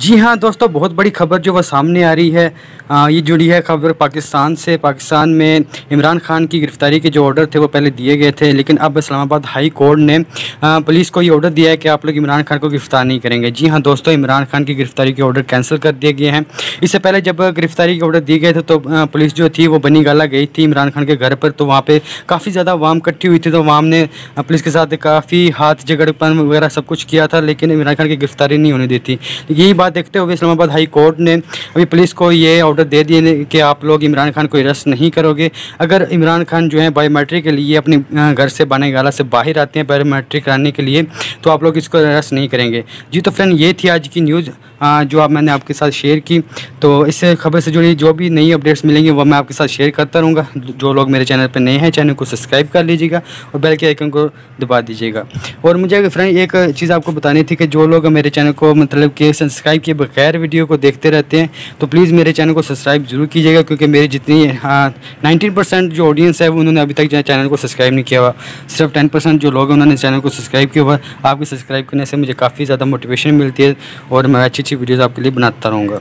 जी हाँ दोस्तों बहुत बड़ी खबर जो वह सामने आ रही है आ, ये जुड़ी है खबर पाकिस्तान से। पाकिस्तान में इमरान खान की गिरफ्तारी के जो ऑर्डर थे वो पहले दिए गए थे लेकिन अब इस्लामाबाद हाई कोर्ट ने पुलिस को ये ऑर्डर दिया है कि आप लोग इमरान खान को गिरफ़्तार नहीं करेंगे। जी हाँ दोस्तों इमरान खान की गिरफ्तारी के ऑर्डर कैंसिल कर दिए गए हैं। इससे पहले जब गिरफ्तारी के ऑर्डर दिए गए थे तो पुलिस जो थी वो बनी गाला गई थी इमरान खान के घर पर तो वहाँ पर काफ़ी ज़्यादा वाम इकट्ठी हुई थी तो वाम ने पुलिस के साथ काफ़ी हाथ झगड़पन वगैरह सब कुछ किया था लेकिन इमरान खान की गिरफ्तारी नहीं होने दी थी। यही बात देखते हुए इस्लामाबाद हाई कोर्ट ने अभी पुलिस को ये ऑर्डर दे दिए कि आप लोग इमरान खान को अरेस्ट नहीं करोगे। अगर इमरान खान जो है बायोमेट्रिक के लिए अपने घर से बने गाला से बाहर आते हैं बायोमेट्रिक कराने के लिए तो आप लोग इसको अरेस्ट नहीं करेंगे। जी तो फ्रेंड ये थी आज की न्यूज़ जो आप मैंने आपके साथ शेयर की। तो इससे खबर से जुड़ी जो भी नई अपडेट्स मिलेंगी, वो मैं आपके साथ शेयर करता रहूँगा। जो लोग मेरे चैनल पर नए हैं चैनल को सब्सक्राइब कर लीजिएगा और बेल के आइकन को दबा दीजिएगा। और मुझे फ्रेंड एक चीज़ आपको बतानी थी कि जो लोग मेरे चैनल को मतलब कि सब्सक्राइब किए बगैर वीडियो को देखते रहते हैं तो प्लीज़ मेरे चैनल को सब्सक्राइब ज़रूर कीजिएगा, क्योंकि मेरी जितनी नाइनटीन परसेंट जो ऑडियंस है, उन्होंने अभी तक चैनल को सब्सक्राइब नहीं किया हुआ। सिर्फ़ टेन परसेंट जो लोग हैं, उन्होंने चैनल को सब्सक्राइब किया हुआ। आपके सब्सक्राइब करने से मुझे काफ़ी ज़्यादा मोटिवेशन मिलती है, और मैं अच्छी अच्छी वीडियोज़ आपके लिए बनाता रहूँगा।